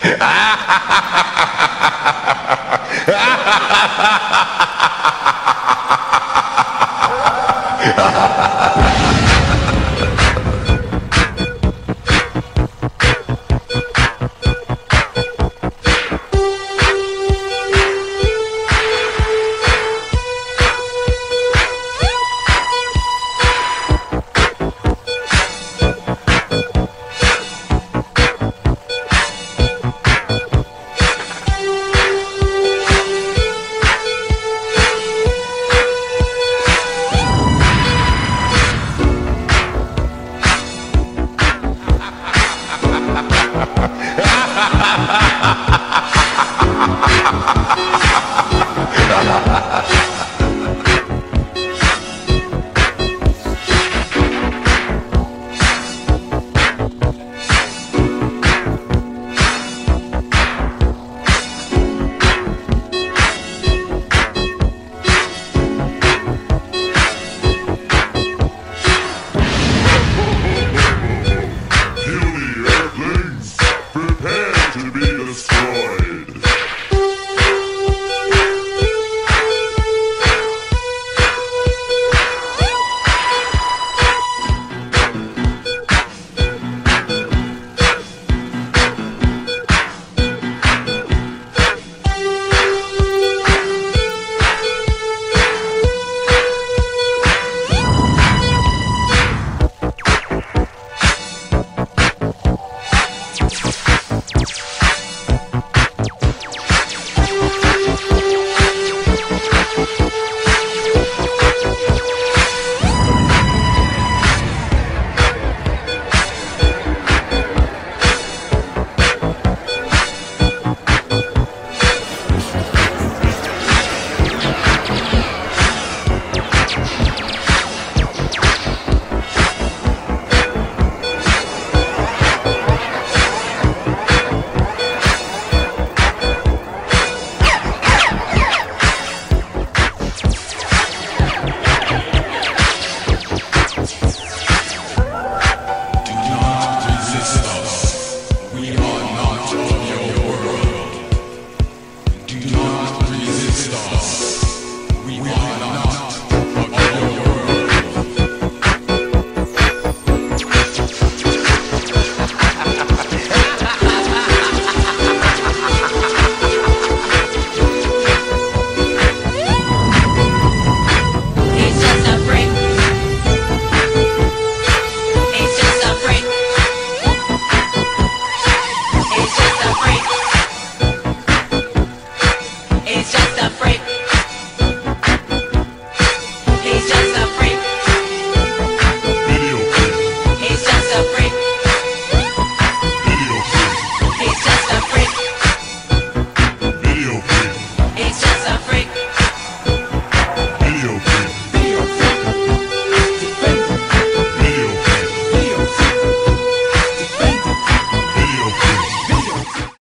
ha ha ha